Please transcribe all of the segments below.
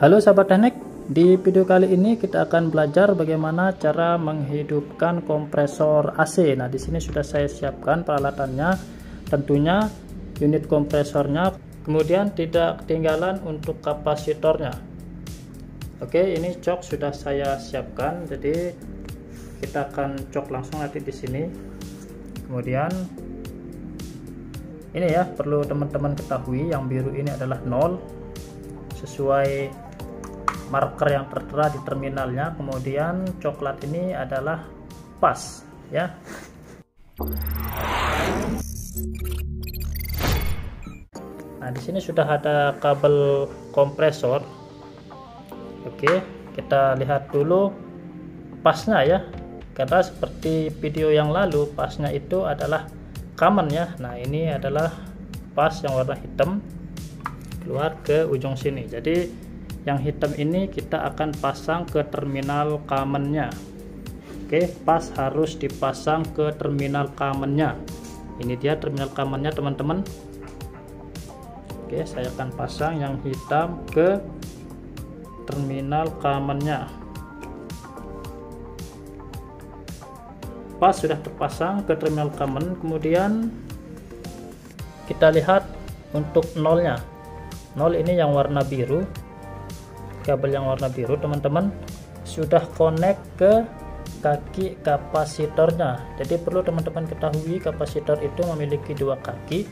Halo sahabat teknik, di video kali ini kita akan belajar bagaimana cara menghidupkan kompresor AC. Nah, di sini sudah saya siapkan peralatannya. Tentunya unit kompresornya, kemudian tidak ketinggalan untuk kapasitornya. Oke, ini cok sudah saya siapkan. Jadi kita akan cok langsung nanti di sini. Kemudian ini ya, perlu teman-teman ketahui yang biru ini adalah nol sesuai marker yang tertera di terminalnya. Kemudian coklat ini adalah pas ya. Nah di sini sudah ada kabel kompresor. Oke kita lihat dulu pasnya ya. Karena seperti video yang lalu pasnya itu adalah common ya. Nah ini adalah pas yang warna hitam. Keluar ke ujung sini. Jadi yang hitam ini kita akan pasang ke terminal kamennya. Oke pas harus dipasang ke terminal kamennya. Ini dia terminal kamennya teman-teman. Oke saya akan pasang yang hitam ke terminal kamennya. Pas sudah terpasang ke terminal kamen kemudian kita lihat untuk nolnya. Nol ini yang warna biru kabel yang warna biru teman-teman sudah connect ke kaki kapasitornya. Jadi perlu teman-teman ketahui kapasitor itu memiliki dua kaki.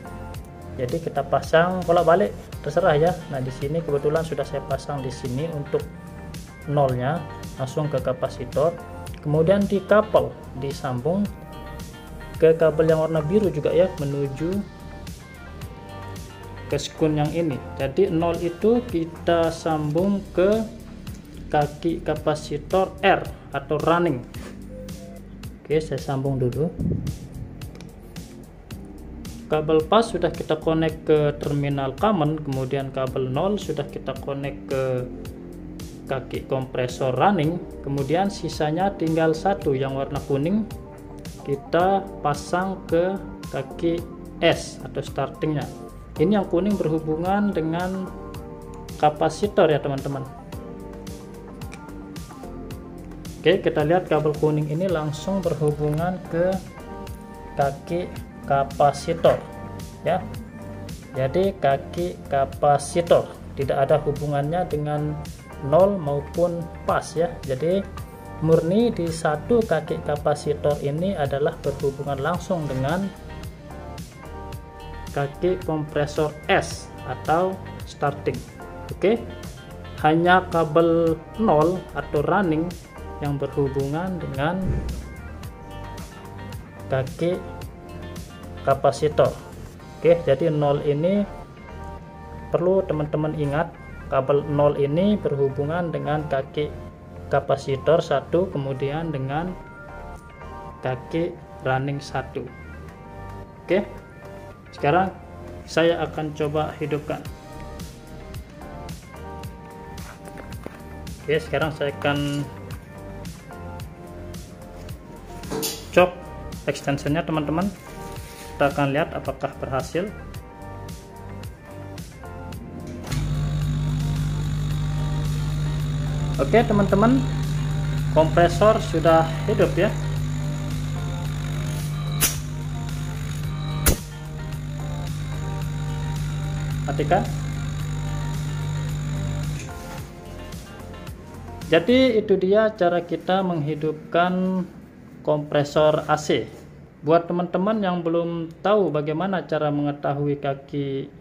Jadi kita pasang bolak-balik terserah ya. Nah di sini kebetulan sudah saya pasang di sini untuk nolnya langsung ke kapasitor. Kemudian di couple disambung ke kabel yang warna biru juga ya menuju skun yang ini. Jadi 0 itu kita sambung ke kaki kapasitor R atau running. Oke saya sambung dulu. Kabel pas sudah kita connect ke terminal common kemudian kabel 0 sudah kita connect ke kaki kompresor running. Kemudian sisanya tinggal satu yang warna kuning kita pasang ke kaki S atau startingnya ini yang kuning berhubungan dengan kapasitor ya teman-teman. Oke kita lihat kabel kuning ini langsung berhubungan ke kaki kapasitor ya. Jadi kaki kapasitor. Tidak ada hubungannya dengan nol maupun pas ya. Jadi murni di satu kaki kapasitor ini adalah berhubungan langsung dengan kaki kompresor S atau starting oke okay? hanya kabel 0 atau running yang berhubungan dengan kaki kapasitor oke okay? jadi 0 ini perlu teman-teman ingat kabel 0 ini berhubungan dengan kaki kapasitor satu kemudian dengan kaki running satu oke okay? Sekarang saya akan coba hidupkan. Oke sekarang saya akan cok extensionnya teman-teman. Kita akan lihat apakah berhasil. Oke teman-teman. Kompresor sudah hidup ya matikan jadi itu dia cara kita menghidupkan kompresor AC buat teman-teman yang belum tahu bagaimana cara mengetahui kaki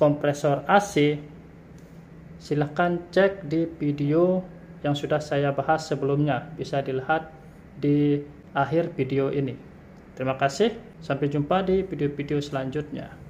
kompresor AC silahkan cek di video yang sudah saya bahas sebelumnya. Bisa dilihat di akhir video ini. Terima kasih. Sampai jumpa di video-video selanjutnya